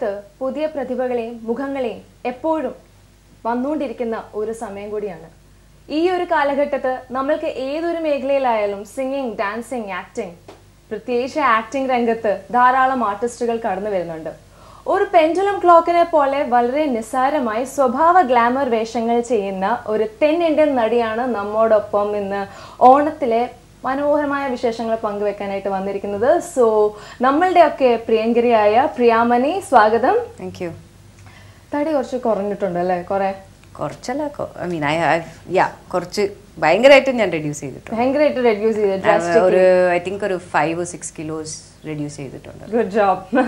കലാരംഗത്ത് പുതിയ പ്രതിഭകളെയും മുഖങ്ങളെയും എപ്പോഴും വന്നുകൊണ്ടിരിക്കുന്ന ഒരു സമയം കൂടിയാണ്. ഈ ഒരു കാലഘട്ടത്ത് നമ്മൾക്ക് ഏതൊരു മേഖലയിലായാലും സിംഗിങ് ഡാൻസിങ് ആക്ടിങ് പ്രത്യേകിച്ച് ആക്ടിങ് രംഗത്ത് ധാരാളം ആർട്ടിസ്റ്റുകൾ കടന്നു വരുന്നുണ്ട്. ഒരു പെൻഡുലം ക്ലോക്കിനെ പോലെ വളരെ നിസ്സാരമായി സ്വഭാവ ഗ്ലാമർ വേഷങ്ങൾ ചെയ്യുന്ന ഒരു തെന്നിന്ത്യൻ നടിയാണ് നമ്മോടൊപ്പം ഇന്ന് ഓണത്തിലെ മനോഹരമായ വിശേഷങ്ങൾ പങ്കുവെക്കാനായിട്ട് വന്നിരിക്കുന്നത്. സോ നമ്മളുടെയൊക്കെ പ്രിയങ്കരിയായ പ്രിയാമണി സ്വാഗതം. താങ്ക് യു തടി കുറച്ച് കുറഞ്ഞിട്ടുണ്ട് അല്ലേ കുറെ കുറച്ചല്ല ഐ മീൻ ഐ യാ കുറച്ച് ഭയങ്കരമായിട്ട് ഞാൻ റെഡ്യൂസ് ചെയ്തിട്ടുണ്ട്. ഭയങ്കരമായിട്ട് റെഡ്യൂസ് ചെയ്തിട്ട് ഒരു ഐ തിങ്ക് ഒരു ഫൈവ് സിക്സ് കിലോസ് റെഡ്യൂസ് ചെയ്തിട്ടുണ്ട്. ഗുഡ് ജോബ്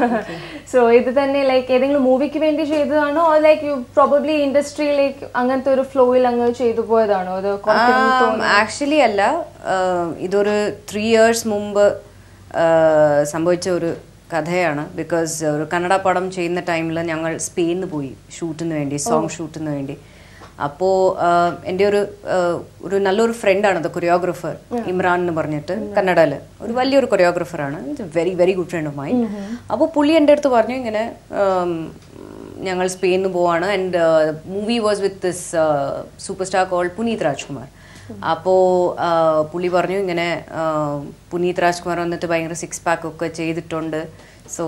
സോ ഇത് തന്നെ ലൈക്ക് ഏതെങ്കിലും മൂവിക്ക് വേണ്ടി ചെയ്തതാണോ? ലൈക്ക് യു പ്രോബബ്ലി ഇൻഡസ്ട്രിയിലേക്ക് അങ്ങനത്തെ ഒരു ഫ്ലോയിൽ അങ്ങ് ചെയ്തു പോയതാണോ? അത് ആക്ച്വലി അല്ല. ഇതൊരു ത്രീ ഇയേഴ്സ് മുമ്പ് സംഭവിച്ച ഒരു കഥയാണ്. ബിക്കോസ് ഒരു കന്നഡ പടം ചെയ്യുന്ന ടൈമിൽ ഞങ്ങൾ സ്പെയിനിൽ പോയി ഷൂട്ടിന് വേണ്ടി സോങ് ഷൂട്ടിന് വേണ്ടി. അപ്പോൾ എന്റെ ഒരു ഒരു നല്ലൊരു ഫ്രണ്ടാണ് അത് കൊറിയോഗ്രാഫർ ഇമ്രാൻ എന്ന് പറഞ്ഞിട്ട് കന്നഡയിൽ ഒരു വലിയൊരു കൊറിയോഗ്രാഫറാണ് very very good friend of my അപ്പോൾ പുള്ളി എന്റെ അടുത്ത് പറഞ്ഞു ഇങ്ങനെ ഞങ്ങൾ സ്പെയിനിൽ പോവാണ്. And movie was with this super star call Puneeth Rajkumar. അപ്പോൾ പുള്ളി പറഞ്ഞു ഇങ്ങനെ പുനീത് രാജ്കുമാർ വന്നിട്ട് ഭയങ്കര സിക്സ് പാക്ക് ഒക്കെ ചെയ്തിട്ടുണ്ട്. സോ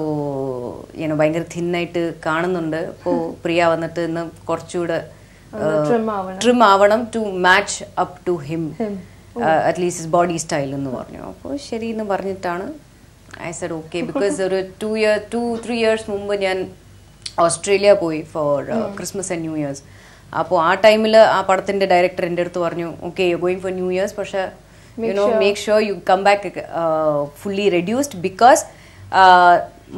ഇങ്ങനെ ഭയങ്കര തിന്നായിട്ട് കാണുന്നുണ്ട്. അപ്പോൾ പ്രിയ വന്നിട്ട് ഇന്ന് കുറച്ചുകൂടെ. ട്രിം ആവണം. To match up to him at least body style എന്ന് പറഞ്ഞു. അപ്പോൾ ശരി എന്ന് പറഞ്ഞിട്ടാണ് ഐ സെഡ് ഓക്കെ ബിക്കോസ് ഒരു two year two three years മുമ്പ് ഞാൻ ഓസ്ട്രേലിയ പോയി for Christmas and new years അപ്പോൾ ആ ടൈമിൽ ആ പടത്തിന്റെ ഡയറക്ടർ എന്റെ അടുത്ത് പറഞ്ഞു okay you going for new years പക്ഷേ you know make sure you come back fully reduced because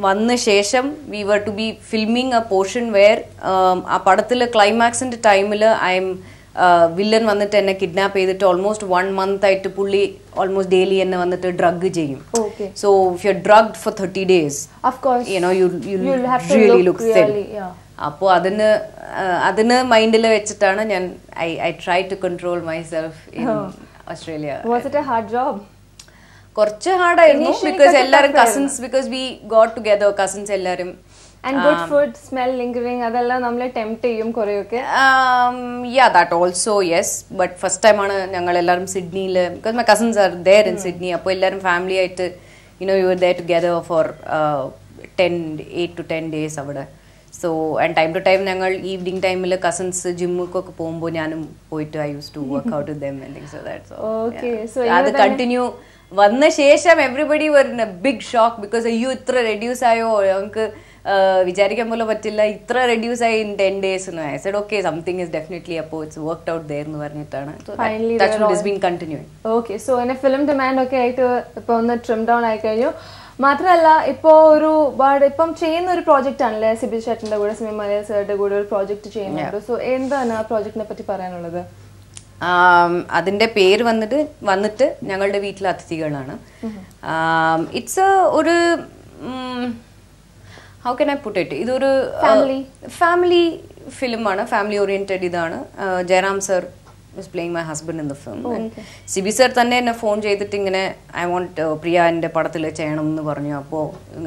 വന്ന ശേഷം we were to be filming a portion where ആ പടത്തിൽ ക്ലൈമാക്സിന്റെ ടൈമിൽ ഐ എം വില്ലൻ വന്നിട്ട് എന്നെ കിഡ്നാപ്പ് ചെയ്തിട്ട് ഓൾമോസ്റ്റ് വൺ മന്ത് ആയിട്ട് പുള്ളി ഓൾമോസ്റ്റ് ഡെയിലി എന്നെ വന്നിട്ട് ഡ്രഗ് ചെയ്യും. So if you drug for thirty days really, അപ്പോൾ അതിന് അതിന് മൈൻഡിൽ വെച്ചിട്ടാണ് ഞാൻ I I try to control myself in Australia was it a hard job കുറച്ച് ഹാർഡായിരുന്നു ബിക്കോസ് എല്ലാവരും. Cousins because we got together cousins എല്ലാരും. And good food smell lingering അതെല്ലാം നമ്മളെ ടെംപ്റ്റ് ചെയ്യും കുറെയൊക്കെ. Yeah that also yes but first ടൈമാണ് ഞങ്ങൾ എല്ലാവരും സിഡ്നിയിൽ because my cousins are there in Sydney. അപ്പോൾ എല്ലാവരും ഫാമിലി ആയിട്ട് you know you there together for ten eight to ten days അവിടെ. So and time to time ഞങ്ങൾ ഈവനിങ് ടൈമിൽ കസിൻസ് ജിമ്മുക്കൊക്കെ പോകുമ്പോൾ ഞാനും പോയിട്ട് I use to work out with them and things that so അത് കണ്ടിന്യൂ വന്ന ശേഷം everybody were in a big shock because അയ്യോ ഇത്ര റെഡ്യൂസ് ആയോ? ഞങ്ങൾക്ക് വിചാരിക്കാൻ പോലും പറ്റില്ല. ഇത്ര റെഡ്യൂസ് ആയി in ten days I said okay something is definitely അപ്പോൾ ഇറ്റ്സ് വർക്ക് ഔട്ട് ദയർ എന്ന് പറഞ്ഞിട്ടാണ്. ഓക്കെ സോ എന്നെ ഫിലിം ഡിമാൻഡ് ഒക്കെ ആയിട്ട് ഇപ്പൊ ഒന്ന് ട്രിം ഡൗൺ ആയി കഴിഞ്ഞു. മാത്രമല്ല ഇപ്പോൾ ഒരു പാട് ഇപ്പം ചെയ്യുന്ന ഒരു പ്രോജക്റ്റ് ആണല്ലേ? സിബി ഷെട്ടിന്റെ കൂടെ സിമി മലയ സാറിന്റെ കൂടെ ഒരു പ്രോജക്റ്റ് ചെയ്യുന്നുണ്ട് സോ എന്താണ് ആ പ്രോജക്റ്റിനെ പറ്റി പറയാനുള്ളത്? അതിന്റെ പേര് വന്നിട്ട് വന്നിട്ട് ഞങ്ങളുടെ വീട്ടിലെ അതിഥികളാണ്. ഇറ്റ്സ് ഒരു how can I put it ഇതൊരു. ഫാമിലി ഫിലിമാണ് ഫാമിലി ഓറിയന്റഡ് ഇതാണ്. Jayaram sir is playing my husband in the film Sibi sir തന്നെ എന്നെ ഫോൺ ചെയ്തിട്ട് ഇങ്ങനെ ഐ വോണ്ട് പ്രിയ എന്റെ പടത്തിൽ ചെയ്യണം എന്ന് പറഞ്ഞു. അപ്പോൾ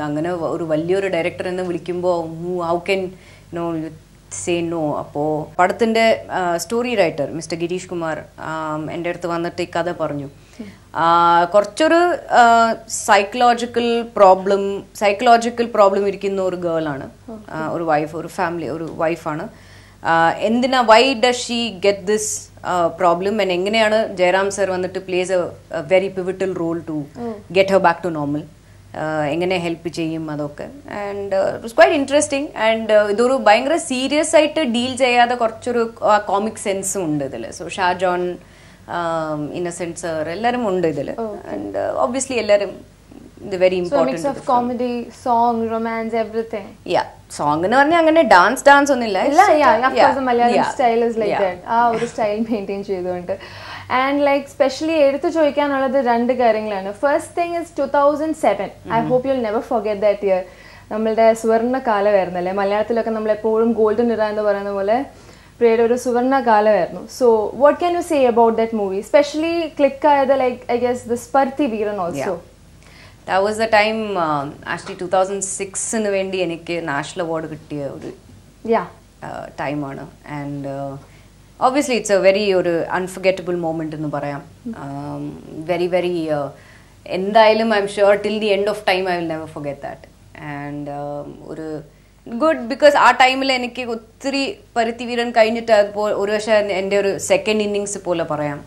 അങ്ങനെ ഒരു വലിയൊരു ഡയറക്ടർ എന്ന് വിളിക്കുമ്പോൾ how can no say no അപ്പോൾ പടത്തിന്റെ story writer mister Girish Kumar എന്റെ അടുത്ത് വന്നിട്ട് ഈ കഥ പറഞ്ഞു. കുറച്ചൊരു സൈക്കോളജിക്കൽ പ്രോബ്ലം സൈക്കോളജിക്കൽ പ്രോബ്ലം ഇരിക്കുന്ന ഒരു ഗേളാണ് ഒരു വൈഫ് ഒരു ഫാമിലി ഒരു വൈഫാണ് എന്തിനാ why does she get this problem and എങ്ങനെയാണ് ജയറാം സർ വന്നിട്ട് places a very pivotal role to get her back to normal എങ്ങനെ ഹെൽപ്പ് ചെയ്യും അതൊക്കെ. And it's quite interesting and ഇതൊരു ഭയങ്കര സീരിയസ് ആയിട്ട് ഡീൽ ചെയ്യാതെ കുറച്ചൊരു കോമിക് സെൻസും ഉണ്ട് ഇതിൽ സോ ഷാജോൺ ഇന്നസെന്റ് സർ എല്ലാവരും ഉണ്ട് ഇതിൽ ആൻഡ് ഒബ്വിയസ്ലി എല്ലാവരും very important comedy song romance everything yeah song എന്ന് പറഞ്ഞാൽ അങ്ങനെ ഡാൻസ് ഡാൻസ് ഒന്നുമില്ല. ഇല്ല സ്റ്റൈൽ. ആ ഒരു സ്റ്റൈൽ മെയിന്റെയിൻ ചെയ്തുകൊണ്ട്. ആൻഡ് ലൈക്ക് സ്പെഷ്യലി എടുത്തു ചോദിക്കാനുള്ളത് രണ്ട് കാര്യങ്ങളാണ്. First thing is two thousand seven I hope you'll never forget that year നമ്മളുടെ സുവർണ കാലമായിരുന്നല്ലേ മലയാളത്തിലൊക്കെ നമ്മൾ എപ്പോഴും ഗോൾഡൻ ഇറ എന്ന് പറയുന്ന പോലെ പ്രിയയുടെ ഒരു സുവർണ കാലമായിരുന്നു so what can you say about that movie specially click ആയത് like I guess the Paruthiveeran also that was the time actually two thousand സിക്സിന് വേണ്ടി എനിക്ക് നാഷണൽ അവാർഡ് കിട്ടിയ ഒരു യാ ടൈമാണ് and obviously it's a very ഒരു unforgettable moment എന്ന് പറയാം. Very very എന്തായാലും I am sure till the end of time I will never forget that and ഒരു ഗുഡ് ബിക്കോസ് ആ ടൈമിൽ എനിക്ക് ഒത്തിരി പരുത്തി വീരൻ കഴിഞ്ഞിട്ട് അതുപോലെ ഒരു പക്ഷേ എന്റെ ഒരു സെക്കൻഡ് ഇന്നിങ്സ് പോലെ പറയാം.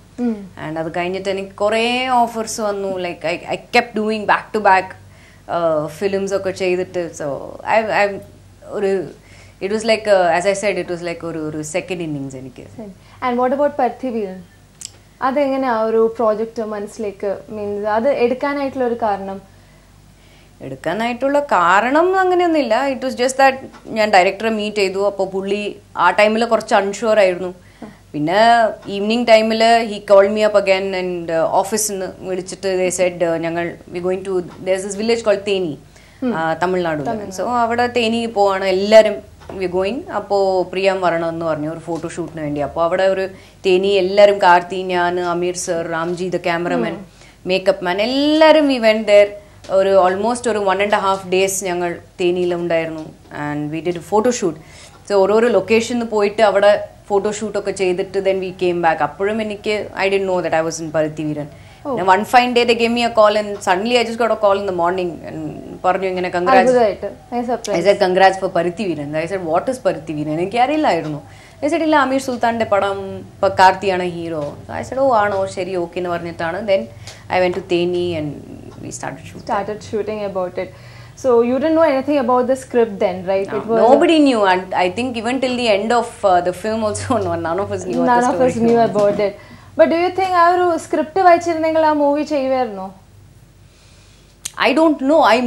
ആൻഡ് അത് കഴിഞ്ഞിട്ട് എനിക്ക് കുറേ ഓഫേഴ്സ് വന്നു. Like I I keep doing back to back films ഒക്കെ ചെയ്തിട്ട്. സോ ഐ ഐ ഒരു it was like as I said it was like ഒരു ഒരു സെക്കൻഡ് ഇന്നിങ്സ് എനിക്ക്. ആൻഡ് വാട്ട് അബൌട്ട് പർത്ഥിവീരൻ അതെങ്ങനെയാ ഒരു പ്രോജക്റ്റ് മനസ്സിലേക്ക് മീൻസ് അത് എടുക്കാനായിട്ടുള്ള ഒരു കാരണം? എടുക്കാനായിട്ടുള്ള കാരണം അങ്ങനെയൊന്നുമില്ല. ഇറ്റ് വാസ് ജസ്റ്റ് ദാറ്റ് ഞാൻ ഡയറക്ടറെ മീറ്റ് ചെയ്തു. അപ്പോൾ പുള്ളി ആ ടൈമിൽ കുറച്ച് അൺഷുവർ ആയിരുന്നു. പിന്നെ ഈവനിങ് ടൈമിൽ he call me up again and ഓഫീസിൽ നിന്ന് വിളിച്ചിട്ട് ദേ സെഡ് ഞങ്ങൾ we going to this is village call Theni Tamil Nadu. So അവിടെ തേനി പോവാണ്. എല്ലാവരും വി ഗോയിങ് അപ്പോൾ പ്രിയം എന്ന് പറഞ്ഞു ഒരു ഫോട്ടോഷൂട്ടിന് വേണ്ടി. അപ്പോൾ അവിടെ ഒരു തേനി എല്ലാവരും കാർത്തി ഞാൻ Ameer sir Ramji the cameraman makeup man എല്ലാവരും വി വെൻ ദർ ഒരു ഓൾമോസ്റ്റ് ഒരു വൺ ആൻഡ് ഹാഫ് ഡേയ്സ് ഞങ്ങൾ തേനിയിലുണ്ടായിരുന്നു and we did photoshoot so ഓരോരോ ലൊക്കേഷനിൽ പോയിട്ട് അവിടെ ഫോട്ടോഷൂട്ടൊക്കെ ചെയ്തിട്ട് ദെൻ വി കെയിം ബാക്ക് അപ്പോഴും എനിക്ക് I D know that I was in Paruthiveeran one fine day the game me a call and suddenly I just got a call in the morning പറഞ്ഞു ഇങ്ങനെ congrats അത്ഭുതമായിട്ട് I surprise said congrats for Paruthiveeran I said what is Paruthiveeran എനിക്ക് അറിയില്ലായിരുന്നു I said ഇല്ല അമീർ സുൽത്താന്റെ പടം ഇപ്പൊ കാർത്തിയാണ് hero I said ഓ ആണോ ശരി ഓക്കെ എന്ന് പറഞ്ഞിട്ടാണ് then I went to Theni and we start shoot started shooting about it so you didn't know anything about the script then right it was Nobody knew, and I think even till the end of uh, the film also, no, none of us knew what none the of story us knew about it But do you think ആ ഒരു script വായിച്ചിരുന്നെങ്കിൽ ആ movie ചെയ്യുമായിരുന്നോ I don't know I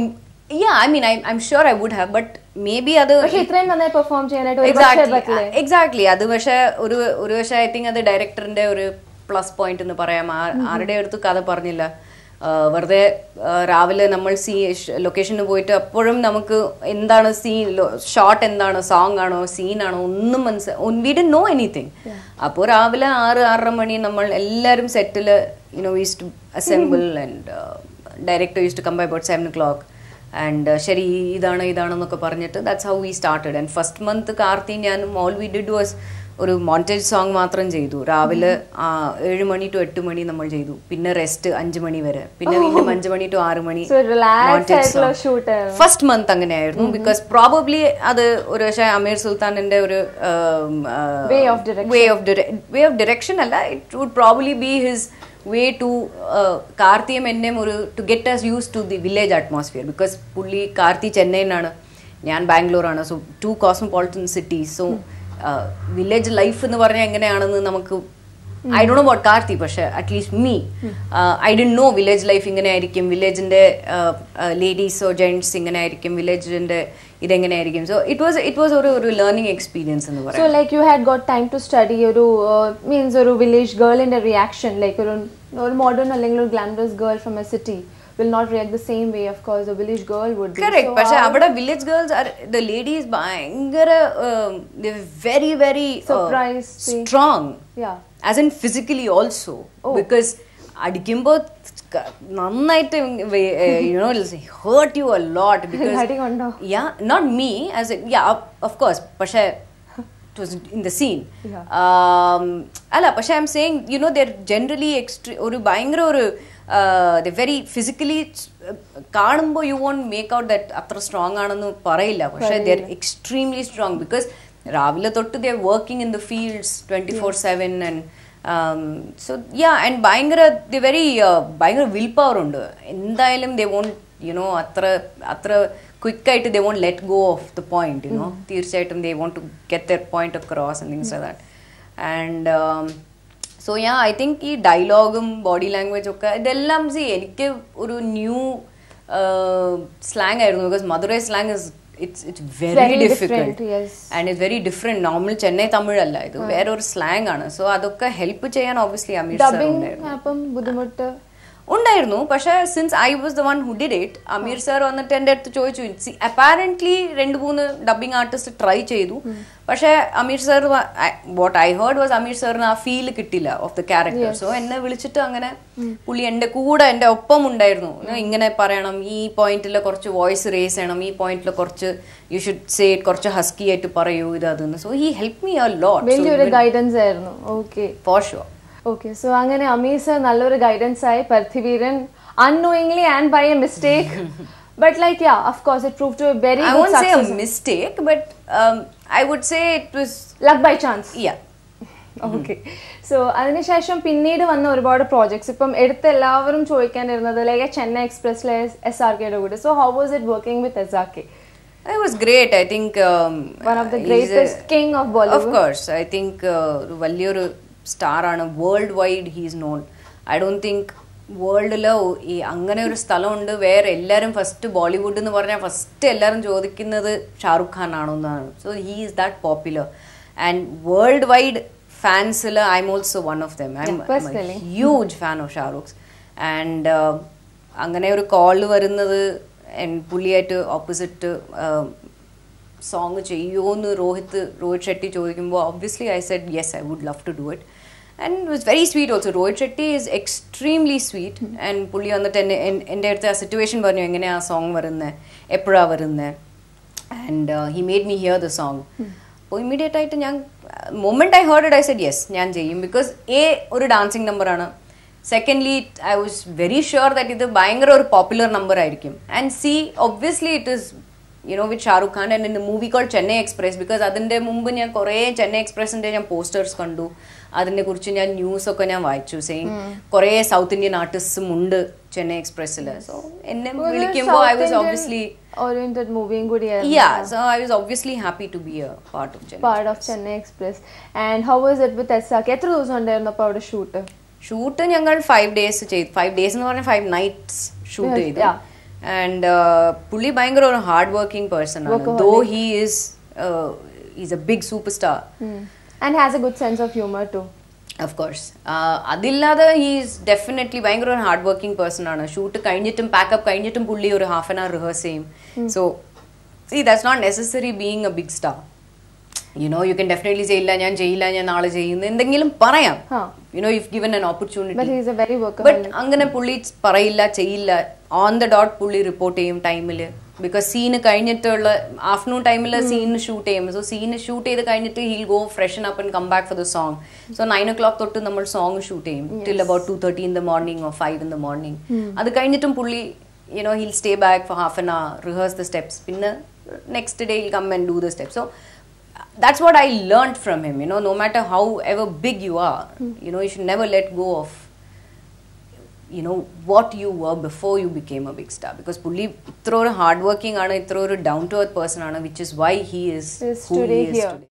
yeah. I mean, I'm I'm sure I would have, but maybe other. പക്ഷെ ഇത്രയും നന്നായി perform ചെയ്യാനായിട്ട് ഒരു പക്ഷേ എക്സാക്ട്ലി അത് പക്ഷെ ഒരു ഒരു പക്ഷെ ഐ തിങ്ക് അത് ഡയറക്ടറിന്റെ ഒരു പ്ലസ് പോയിന്റ് എന്ന് പറയാം. ആരുടെ അടുത്ത് കഥ പറഞ്ഞില്ല. വെറുതെ രാവിലെ നമ്മൾ സീ ലൊക്കേഷനിൽ പോയിട്ട് അപ്പോഴും നമുക്ക് എന്താണ് സീൻ ഷോട്ട് എന്താണ് സോങ് ആണോ സീൻ ആണോ ഒന്നും മനസ്സിലായി വി ഡി നോ എനിത്തിങ് അപ്പോൾ രാവിലെ ആറ് ആറര മണി നമ്മൾ എല്ലാവരും സെറ്റിൽ you know we used to assemble and director used to come by about seven o'clock and ശരി ഇതാണ് ഇതാണെന്നൊക്കെ പറഞ്ഞിട്ട് that's how we started and first month Karthi ഞാനും ഓൾ വി ഡിഡ് വാസ് ഒരു മോണ്ടേജ് സോങ് മാത്രം ചെയ്തു. രാവിലെ ആ, ഏഴ് മണി ടു എട്ട് മണി നമ്മൾ ചെയ്തു. പിന്നെ റെസ്റ്റ് അഞ്ച് മണി വരെ. പിന്നെ വീണ്ടും അഞ്ച് മണി ടു ആറ് മണി. ഫസ്റ്റ് മന്ത് അങ്ങനെയായിരുന്നു. ബിക്കോസ് പ്രോബബ്ലി അത് ഒരു പക്ഷേ അമീർ സുൽത്താനിന്റെ ഒരു. Way of way of direction അല്ല. It would probably be his way to കാർത്തിയം എന്നെയും ഒരു to get us use to the village atmosphere because പുള്ളി കാർത്തി ചെന്നൈനാണ് ഞാൻ ബാംഗ്ലൂർ ആണ് so two cosmopolitan cities so village life എന്ന് പറഞ്ഞാൽ എങ്ങനെയാണെന്ന് നമുക്ക് ഐ ഡോ നോ അബൌട്ട് കാർത്തി പക്ഷെ അറ്റ്ലീസ്റ്റ് മീ ഐ ഡി നോ വില്ലേജ് ലൈഫ് ഇങ്ങനെ ആയിരിക്കും വില്ലേജിന്റെ ലേഡീസോ ജെന്റ്സ് ഇങ്ങനെ ആയിരിക്കും വില്ലേജിന്റെ ഇതെങ്ങനെയായിരിക്കും. So it was it was ഒരു ഒരു ലേണിംഗ് എക്സ്പീരിയൻസ് എന്ന് പറയുന്നത് so like you had got time to study ഒരു മീൻസ് ഒരു വില്ലേജ് ഗേളിന്റെ റിയാക്ഷൻ ലൈക്ക് ഒരു ഒരു മോഡേൺ അല്ലെങ്കിൽ ഒരു glamorous girl from a city Will not react the same way of course a village girl would correct പക്ഷെ അവിടെ village girls the ladies ഭയങ്കര very very Surprised, see. Strong yeah as in physically also because അടിക്കുമ്പോൾ നന്നായിട്ട് you know hurt you a lot because അടി കൊണ്ടോ yeah not me as in yeah of, of course പക്ഷേ it was in the scene Yeah. um, അല്ല പക്ഷേ I'm saying you know there generally extreme ഒരു ഭയങ്കര ഒരു very physically കാണുമ്പോൾ you won't make out that അത്ര സ്ട്രോങ് ആണെന്ന് പറയില്ല. പക്ഷേ ദർ എക്സ്ട്രീംലി സ്ട്രോങ് ബിക്കോസ് രാവിലെ തൊട്ട് there working in the fields twenty four seven and so yeah and ഭയങ്കര ദ വെരി ഭയങ്കര വിൽ പവർ ഉണ്ട്. എന്തായാലും ദേ വോണ്ട് യുനോ അത്ര അത്ര ക്വിക്കായിട്ട് they won't let go of the point you know തീർച്ചയായിട്ടും they want to get their point across and things that and so ഞാൻ I think ഈ ഡയലോഗും ബോഡി ലാംഗ്വേജ് ഒക്കെ ഇതെല്ലാം സി എനിക്ക് ഒരു ന്യൂ സ്ലാങ് ആയിരുന്നു. Because Madurai slang is it's it's very Very difficult. And it very different normal Chennai തമിഴല്ല ഇത് വേറെ ഒരു സ്ലാങ് ആണ്. സോ അതൊക്കെ ഹെൽപ്പ് ചെയ്യാൻ ഓബിയസ്ലി അമീഷ് ബുദ്ധിമുട്ട് ഉണ്ടായിരുന്നു. പക്ഷെ since I was the one who did it Ameer sir വന്നിട്ട് എന്റെ അടുത്ത് ചോദിച്ചു. അപ്പാരന്റ്ലി രണ്ട് മൂന്ന് ഡബിങ് ആർട്ടിസ്റ്റ് ട്രൈ ചെയ്തു. പക്ഷെ Ameer sir what I heard was Ameer സാറിന് ആ ഫീൽ കിട്ടില്ല ഓഫ് ദ ക്യാരക്ടർ സോ എന്നെ വിളിച്ചിട്ട് അങ്ങനെ പുള്ളി എന്റെ കൂടെ എന്റെ ഒപ്പം ഉണ്ടായിരുന്നു. ഇങ്ങനെ പറയണം ഈ പോയിന്റിൽ കുറച്ച് വോയിസ് റേസ് ചെയ്യണം ഈ പോയിന്റിൽ കുറച്ച് യു ഷുഡ് സേ കുറച്ച് ഹസ്കി ആയിട്ട് പറയൂ ഇത് അതെന്ന് so he help me a lot guidance ആയിരുന്നു. Okay for sure okay so അങ്ങനെ അമീസ് നല്ലൊരു ഗൈഡൻസ് ആയി Paruthiveeran unknowingly and by a mistake but like yeah of course it prove to a very I but won't say say a mistake, but um, I would say it was luck by chance yeah. Okay so അതിനുശേഷം പിന്നീട് വന്ന ഒരുപാട് projects ഇപ്പം എടുത്ത് എല്ലാവരും ചോദിക്കാനിരുന്നത് like Chennai എക്സ്പ്രസ്സിലെ S R കെയുടെ കൂടെ. So how was it working with S R K It was great. I think um, One of the greatest a, king of Bollywood. Of course, I think uh, വലിയൊരു star ആണ് world wide he's known I don't think വേൾഡിൽ ഈ അങ്ങനെ ഒരു സ്ഥലമുണ്ട്. വേറെ എല്ലാവരും first Bollywood എന്ന് പറഞ്ഞാൽ ഫസ്റ്റ് എല്ലാവരും ചോദിക്കുന്നത് ഷാറുഖ് ഖാൻ ആണോ എന്നാണ്. So he is that popular and world wide ഫാൻസിൽ I am also one of them I am. Huge fan of Shahrukh and അങ്ങനെ ഒരു കോൾ വരുന്നത് പുള്ളിയായിട്ട് ഓപ്പോസിറ്റ് സോങ് ചെയ്യുമോ എന്ന് രോഹിത് രോഹിത് ഷെട്ടി ചോദിക്കുമ്പോൾ obviously I said yes I would love to do it and was very sweet also Rohit Shetty is extremely sweet and പുള്ളി വന്നിട്ട് എന്നെ N- എന്റെ അടുത്ത് ആ സിറ്റുവേഷൻ പറഞ്ഞു എങ്ങനെയാ ആ സോങ് വരുന്നത് എപ്പോഴാണ് വരുന്നത് and he made me hear the song അപ്പോൾ ഇമ്മീഡിയറ്റ് ആയിട്ട് ഞാൻ moment I heard it I said yes ഞാൻ ചെയ്യും. ബിക്കോസ് എ ഒരു ഡാൻസിങ് നമ്പറാണ് secondly I was very sure that ഇത് ഭയങ്കര ഒരു പോപ്പുലർ നമ്പർ ആയിരിക്കും. And see obviously it is you know with Shahrukh Khan and in movie call Chennai express because അതിന്റെ മുമ്പ് ഞാൻ കുറേ ചെന്നൈ എക്സ്പ്രസിന്റെ ഞാൻ പോസ്റ്റേഴ്സ് കണ്ടു. അതിനെ കുറിച്ച് ഞാൻ ന്യൂസ് ഒക്കെ ഞാൻ വായിച്ചു. സെയിം കുറേ സൗത്ത് ഇന്ത്യൻ ആർട്ടിസ്റ്റും ഉണ്ട് ചെന്നൈ എക്സ്പ്രസ്സിൽ സോ എന്നെ വിളിക്കുമ്പോൾ ഐ വാസ് ഒബ്വിയസ്ലി ഓറിയന്റഡ് മൂവിയും കൂടിയായിരുന്നു. Yeah, so I was obviously happy to be a part of Chennai. Part of Chennai express and how was it with S R K എത്ര ദിവസം ഉണ്ടായിരുന്നു അപ്പോൾ അവിടെ ഷൂട്ട് ഷൂട്ട് ഞങ്ങൾ ഫൈവ് ഡേയ്സ് ചെയ്തു five days എന്ന് പറഞ്ഞാൽ ഫൈവ് നൈറ്റ്സ് ഷൂട്ട് ചെയ്തു. ആൻഡ് പുള്ളി ഭയങ്കര ഒരു ഹാർഡ് വർക്കിംഗ് പേഴ്സൺ ആണ് though he is is a big super star and has a good sense of humour too of course അതില്ലാതെ ഹീസ് ഡെഫിനറ്റ്ലി ഭയങ്കര ഒരു ഹാർഡ് വർക്കിംഗ് പേഴ്സൺ ആണ്. ഷൂട്ട് കഴിഞ്ഞിട്ടും പാക്കപ്പ് കഴിഞ്ഞിട്ടും പുള്ളി ഒരു ഹാഫ് ആൻ അവർ റിഹേഴ്സ് ചെയ്യും. So see that's not necessary being a big star you know you can definitely ചെയ്യില്ല ഞാൻ ചെയ്യില്ല ഞാൻ നാളെ ചെയ്യുന്നു എന്തെങ്കിലും പറയാം. You know if given an opportunity but അങ്ങനെ പുള്ളി പറയില്ല ചെയ്യില്ല. ഓൺ ദ ഡോട്ട് പുള്ളി റിപ്പോർട്ട് ചെയ്യും ടൈമിൽ ബിക്കോസ് സീന് കഴിഞ്ഞിട്ടുള്ള ആഫ്റ്റർനൂൺ ടൈമിൽ സീന് ഷൂട്ട് ചെയ്യും. സോ സീന് ഷൂട്ട് ചെയ്ത് കഴിഞ്ഞിട്ട് he'll go freshen up and come back for the song so nine o'clock തൊട്ട് നമ്മൾ സോങ് ഷൂട്ട് ചെയ്യും. Till about two thirty in the morning or five in the morning അത് കഴിഞ്ഞിട്ടും പുള്ളി you know he'll stay back for half an hour rehearse the steps പിന്നെ next day he'll come and do the steps so that's what I learned from him. You know, no matter how ever big you are, you know, you should never let go of, you know, what you were before you became a big star. Because Pulli ഇത്ര ഒരു hard working ആണ് ഇത്ര ഒരു down to earth person ആണ് which is why he is Is today he is here. today.